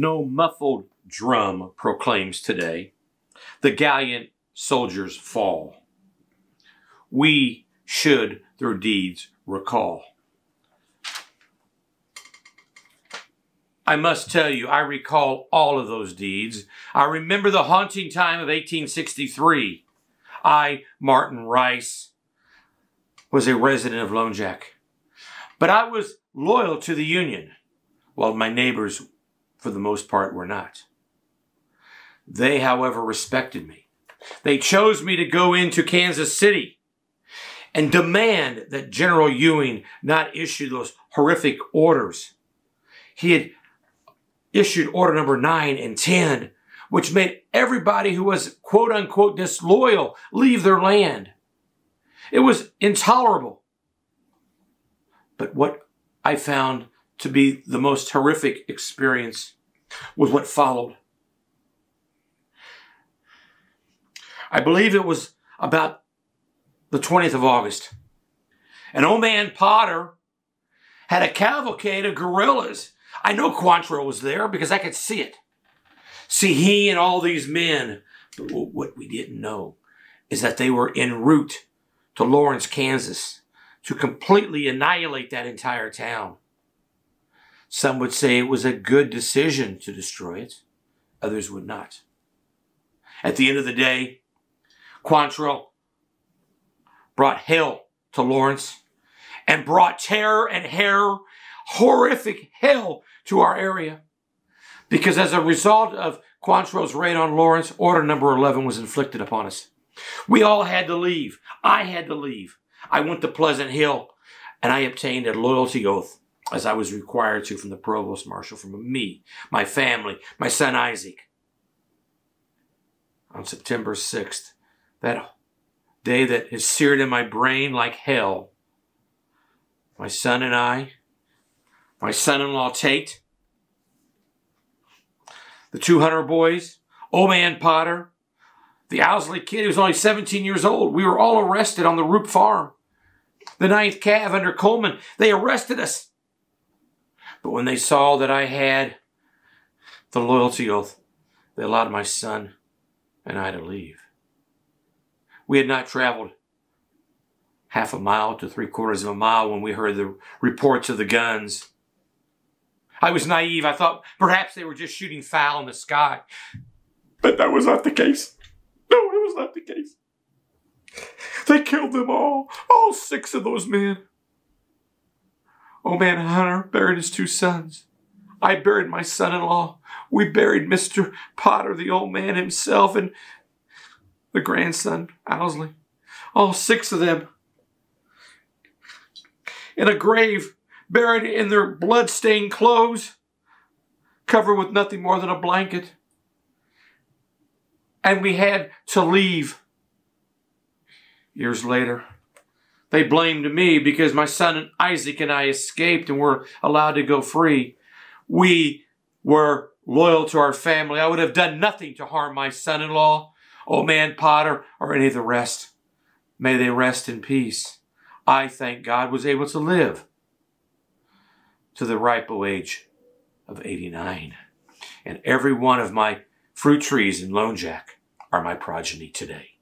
No muffled drum proclaims today, the gallant soldiers fall. We should their deeds recall. I must tell you, I recall all of those deeds. I remember the haunting time of 1863. I, Martin Rice, was a resident of Lone Jack. But I was loyal to the Union, while my neighbors, for the most part, were not. They, however, respected me. They chose me to go into Kansas City and demand that General Ewing not issue those horrific orders. He had issued order number 9 and 10, which made everybody who was quote unquote disloyal leave their land. It was intolerable. But what I found to be the most horrific experience was what followed. I believe it was about the 20th of August. And old man Potter had a cavalcade of guerrillas. I know Quantrill was there because I could see it. See, he and all these men, but what we didn't know is that they were en route to Lawrence, Kansas to completely annihilate that entire town. Some would say it was a good decision to destroy it. Others would not. At the end of the day, Quantrill brought hell to Lawrence and brought terror and hair, horrific hell to our area. Because as a result of Quantrill's raid on Lawrence, order number 11 was inflicted upon us. We all had to leave. I had to leave. I went to Pleasant Hill and I obtained a loyalty oath as I was required to from the provost marshal, from me, my family, my son Isaac. On September 6th, that day that is seared in my brain like hell, my son and I, my son-in-law Tate, the two Hunter boys, old man Potter, the Owsley kid who was only 17 years old. We were all arrested on the Roop Farm. The Ninth Cav under Coleman, they arrested us. But when they saw that I had the loyalty oath, they allowed my son and I to leave. We had not traveled half a mile to three quarters of a mile when we heard the reports of the guns. I was naive. I thought perhaps they were just shooting fowl in the sky. But that was not the case. No, it was not the case. They killed them all, all six of those men. Old man Hunter buried his two sons. I buried my son-in-law. We buried Mr. Potter, the old man himself, and the grandson, Owsley. All six of them in a grave, buried in their blood-stained clothes, covered with nothing more than a blanket. And we had to leave years later. They blamed me because my son Isaac and I escaped and were allowed to go free. We were loyal to our family. I would have done nothing to harm my son-in-law, old man Potter, or any of the rest. May they rest in peace. I, thank God, was able to live to the ripe old age of 89. And every one of my fruit trees in Lone Jack are my progeny today.